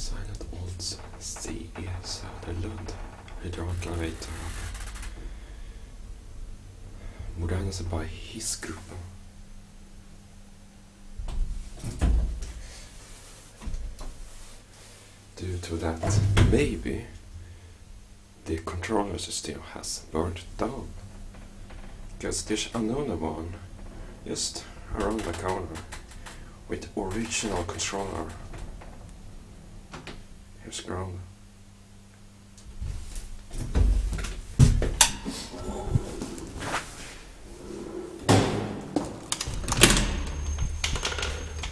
signet odds C är Söderlund, uh, hydraulavatorer. Modernaste by Hissgruppen. Due to that, maybe the controller system has burned down. Because there's another one just around the corner with original controller. Here's ground.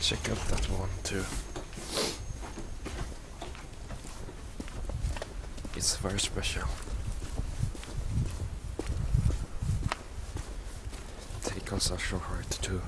Check out that one too. It's very special. Take on social right too.